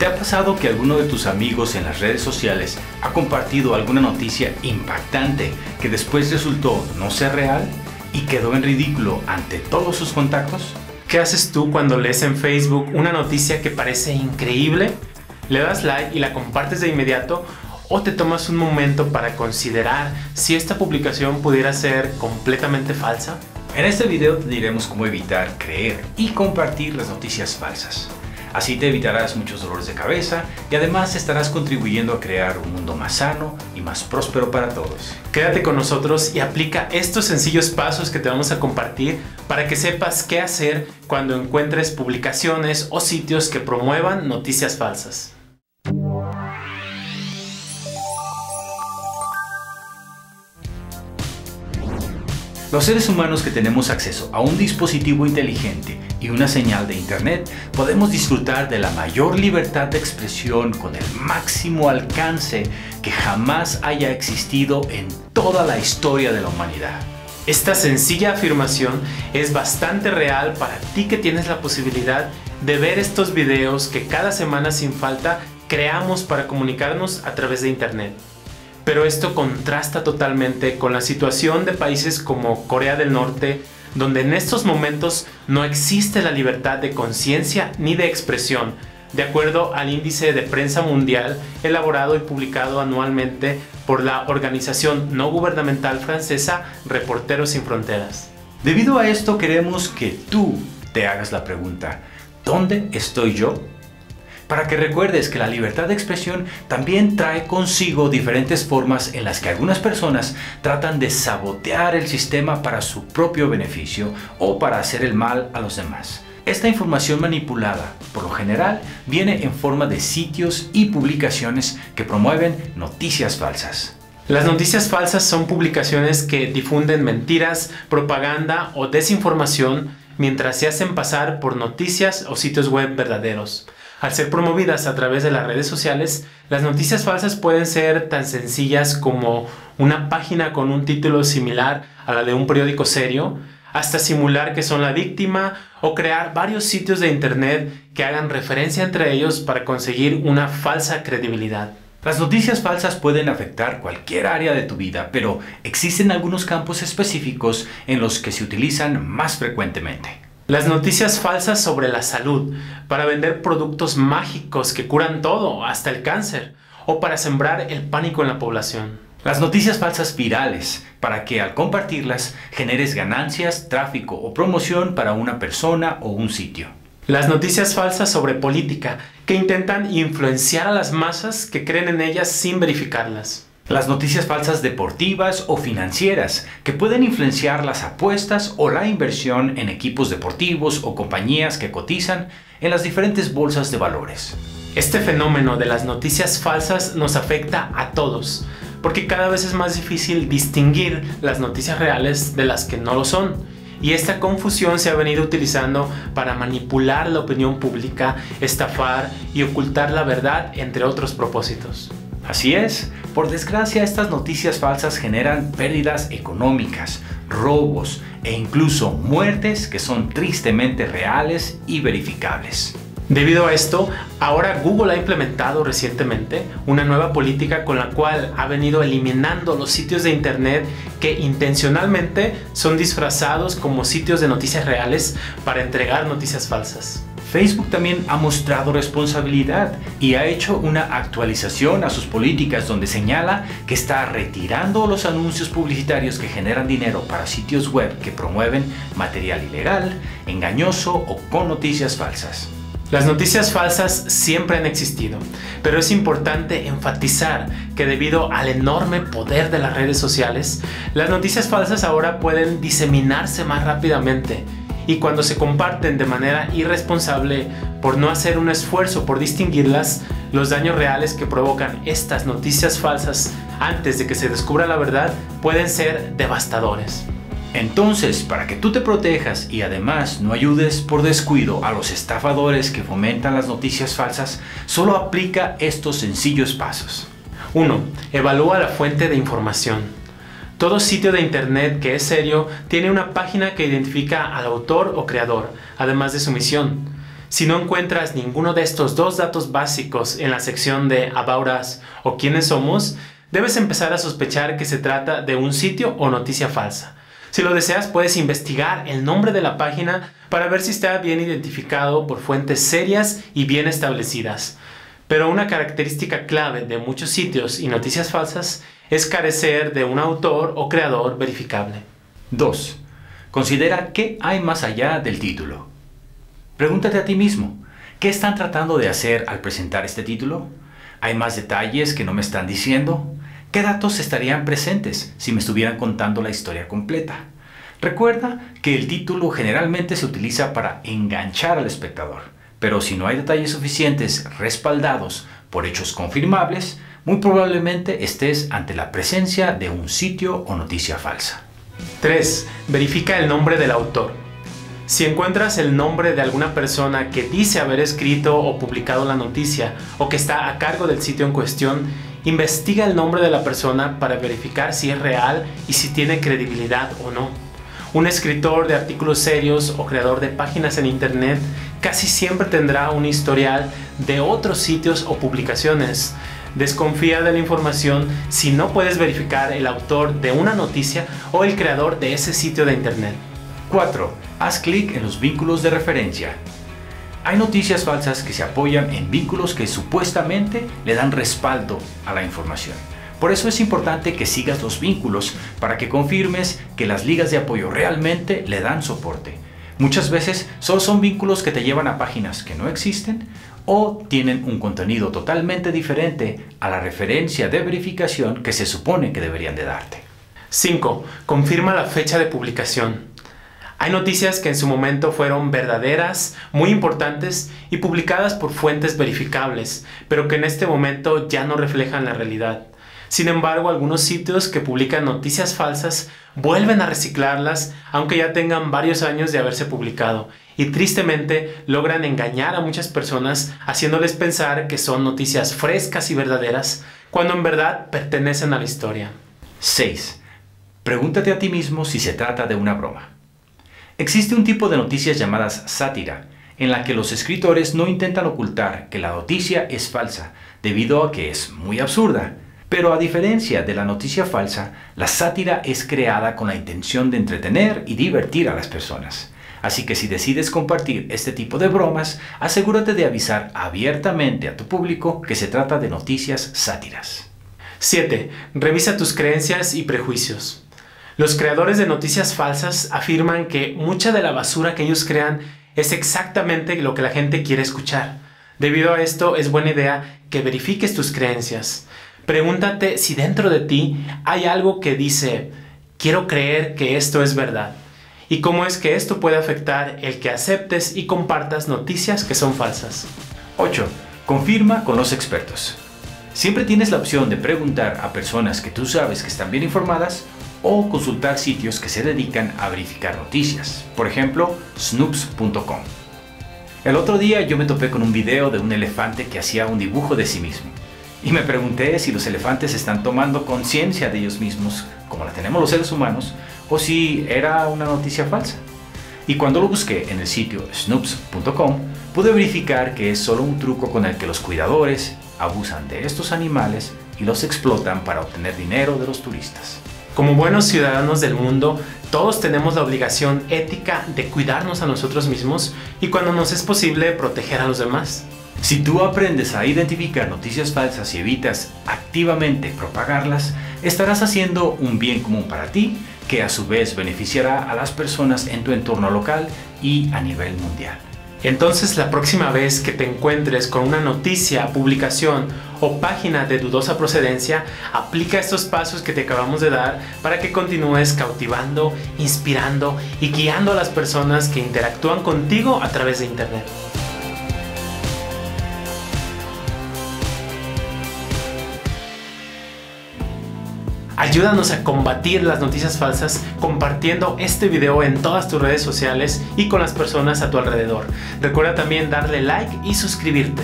¿Te ha pasado que alguno de tus amigos en las redes sociales ha compartido alguna noticia impactante que después resultó no ser real y quedó en ridículo ante todos sus contactos? ¿Qué haces tú cuando lees en Facebook una noticia que parece increíble? ¿Le das like y la compartes de inmediato o te tomas un momento para considerar si esta publicación pudiera ser completamente falsa? En este video te diremos cómo evitar creer y compartir las noticias falsas. Así te evitarás muchos dolores de cabeza y además estarás contribuyendo a crear un mundo más sano y más próspero para todos. Quédate con nosotros y aplica estos sencillos pasos que te vamos a compartir para que sepas qué hacer cuando encuentres publicaciones o sitios que promuevan noticias falsas. Los seres humanos que tenemos acceso a un dispositivo inteligente y una señal de Internet podemos disfrutar de la mayor libertad de expresión con el máximo alcance que jamás haya existido en toda la historia de la humanidad. Esta sencilla afirmación es bastante real para ti que tienes la posibilidad de ver estos videos que cada semana sin falta creamos para comunicarnos a través de Internet pero esto contrasta totalmente con la situación de países como Corea del Norte, donde en estos momentos no existe la libertad de conciencia ni de expresión, de acuerdo al índice de prensa mundial elaborado y publicado anualmente por la organización no gubernamental francesa Reporteros sin Fronteras. Debido a esto queremos que tú te hagas la pregunta, ¿dónde estoy yo? Para que recuerdes que la libertad de expresión también trae consigo diferentes formas en las que algunas personas tratan de sabotear el sistema para su propio beneficio o para hacer el mal a los demás. Esta información manipulada, por lo general, viene en forma de sitios y publicaciones que promueven noticias falsas. Las noticias falsas son publicaciones que difunden mentiras, propaganda o desinformación mientras se hacen pasar por noticias o sitios web verdaderos. Al ser promovidas a través de las redes sociales, las noticias falsas pueden ser tan sencillas como una página con un título similar a la de un periódico serio, hasta simular que son la víctima o crear varios sitios de internet que hagan referencia entre ellos para conseguir una falsa credibilidad. Las noticias falsas pueden afectar cualquier área de tu vida, pero existen algunos campos específicos en los que se utilizan más frecuentemente. Las noticias falsas sobre la salud, para vender productos mágicos que curan todo, hasta el cáncer, o para sembrar el pánico en la población. Las noticias falsas virales, para que al compartirlas generes ganancias, tráfico o promoción para una persona o un sitio. Las noticias falsas sobre política, que intentan influenciar a las masas que creen en ellas sin verificarlas. Las noticias falsas deportivas o financieras que pueden influenciar las apuestas o la inversión en equipos deportivos o compañías que cotizan en las diferentes bolsas de valores. Este fenómeno de las noticias falsas nos afecta a todos, porque cada vez es más difícil distinguir las noticias reales de las que no lo son. Y esta confusión se ha venido utilizando para manipular la opinión pública, estafar y ocultar la verdad, entre otros propósitos. Así es, por desgracia estas noticias falsas generan pérdidas económicas, robos e incluso muertes que son tristemente reales y verificables. Debido a esto, ahora Google ha implementado recientemente una nueva política con la cual ha venido eliminando los sitios de Internet que intencionalmente son disfrazados como sitios de noticias reales para entregar noticias falsas. Facebook también ha mostrado responsabilidad y ha hecho una actualización a sus políticas donde señala que está retirando los anuncios publicitarios que generan dinero para sitios web que promueven material ilegal, engañoso o con noticias falsas. Las noticias falsas siempre han existido, pero es importante enfatizar que debido al enorme poder de las redes sociales, las noticias falsas ahora pueden diseminarse más rápidamente y cuando se comparten de manera irresponsable por no hacer un esfuerzo por distinguirlas, los daños reales que provocan estas noticias falsas antes de que se descubra la verdad pueden ser devastadores. Entonces, para que tú te protejas y además no ayudes por descuido a los estafadores que fomentan las noticias falsas, solo aplica estos sencillos pasos. 1. Evalúa la fuente de información. Todo sitio de internet que es serio tiene una página que identifica al autor o creador, además de su misión. Si no encuentras ninguno de estos dos datos básicos en la sección de About o quiénes somos, debes empezar a sospechar que se trata de un sitio o noticia falsa. Si lo deseas, puedes investigar el nombre de la página para ver si está bien identificado por fuentes serias y bien establecidas. Pero una característica clave de muchos sitios y noticias falsas es carecer de un autor o creador verificable. 2. Considera qué hay más allá del título. Pregúntate a ti mismo, ¿qué están tratando de hacer al presentar este título? ¿Hay más detalles que no me están diciendo? ¿Qué datos estarían presentes si me estuvieran contando la historia completa? Recuerda que el título generalmente se utiliza para enganchar al espectador, pero si no hay detalles suficientes respaldados por hechos confirmables, muy probablemente estés ante la presencia de un sitio o noticia falsa. 3. Verifica el nombre del autor. Si encuentras el nombre de alguna persona que dice haber escrito o publicado la noticia o que está a cargo del sitio en cuestión, Investiga el nombre de la persona para verificar si es real y si tiene credibilidad o no. Un escritor de artículos serios o creador de páginas en Internet casi siempre tendrá un historial de otros sitios o publicaciones. Desconfía de la información si no puedes verificar el autor de una noticia o el creador de ese sitio de Internet. 4. Haz clic en los vínculos de referencia. Hay noticias falsas que se apoyan en vínculos que supuestamente le dan respaldo a la información. Por eso es importante que sigas los vínculos para que confirmes que las ligas de apoyo realmente le dan soporte. Muchas veces solo son vínculos que te llevan a páginas que no existen o tienen un contenido totalmente diferente a la referencia de verificación que se supone que deberían de darte. 5. Confirma la fecha de publicación. Hay noticias que en su momento fueron verdaderas, muy importantes y publicadas por fuentes verificables, pero que en este momento ya no reflejan la realidad. Sin embargo, algunos sitios que publican noticias falsas vuelven a reciclarlas aunque ya tengan varios años de haberse publicado y tristemente logran engañar a muchas personas haciéndoles pensar que son noticias frescas y verdaderas cuando en verdad pertenecen a la historia. 6. Pregúntate a ti mismo si se trata de una broma. Existe un tipo de noticias llamadas sátira, en la que los escritores no intentan ocultar que la noticia es falsa, debido a que es muy absurda. Pero a diferencia de la noticia falsa, la sátira es creada con la intención de entretener y divertir a las personas. Así que si decides compartir este tipo de bromas, asegúrate de avisar abiertamente a tu público que se trata de noticias sátiras. 7. Revisa tus creencias y prejuicios. Los creadores de noticias falsas afirman que mucha de la basura que ellos crean es exactamente lo que la gente quiere escuchar. Debido a esto, es buena idea que verifiques tus creencias. Pregúntate si dentro de ti hay algo que dice, quiero creer que esto es verdad. Y cómo es que esto puede afectar el que aceptes y compartas noticias que son falsas. 8. Confirma con los expertos. Siempre tienes la opción de preguntar a personas que tú sabes que están bien informadas o consultar sitios que se dedican a verificar noticias, por ejemplo, snoops.com. El otro día yo me topé con un video de un elefante que hacía un dibujo de sí mismo y me pregunté si los elefantes están tomando conciencia de ellos mismos, como la tenemos los seres humanos, o si era una noticia falsa. Y cuando lo busqué en el sitio snoops.com, pude verificar que es solo un truco con el que los cuidadores abusan de estos animales y los explotan para obtener dinero de los turistas. Como buenos ciudadanos del mundo, todos tenemos la obligación ética de cuidarnos a nosotros mismos y cuando nos es posible proteger a los demás. Si tú aprendes a identificar noticias falsas y evitas activamente propagarlas, estarás haciendo un bien común para ti que a su vez beneficiará a las personas en tu entorno local y a nivel mundial. Entonces la próxima vez que te encuentres con una noticia, publicación o página de dudosa procedencia, aplica estos pasos que te acabamos de dar para que continúes cautivando, inspirando y guiando a las personas que interactúan contigo a través de Internet. Ayúdanos a combatir las noticias falsas compartiendo este video en todas tus redes sociales y con las personas a tu alrededor. Recuerda también darle like y suscribirte.